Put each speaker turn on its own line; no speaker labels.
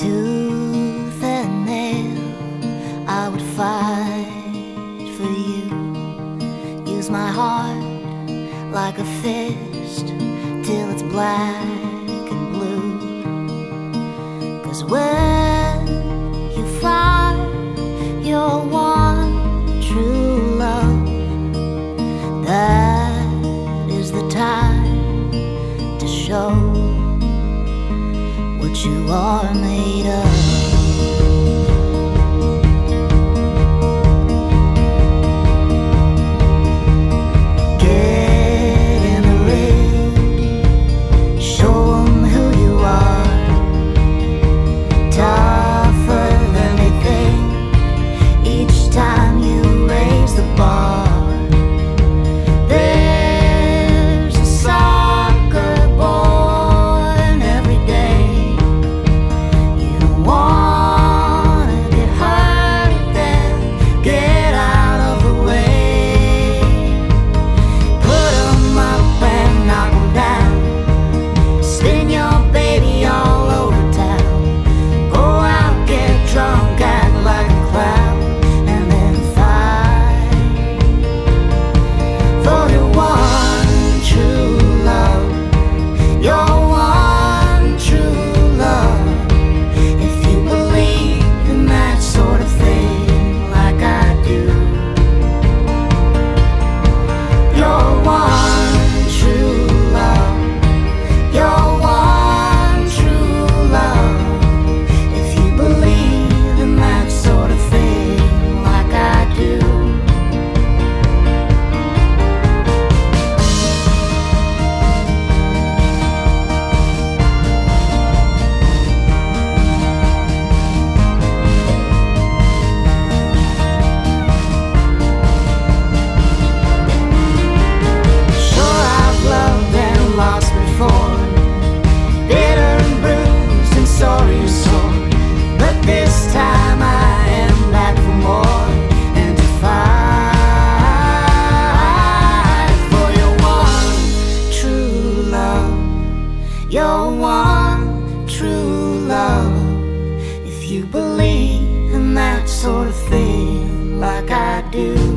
tooth and nail, I would fight for you. Use my heart like a fist till it's black and blue. Cause when you find your one true love, that is the time to show what you are made of. your one true love if you believe in that sort of thing like I do.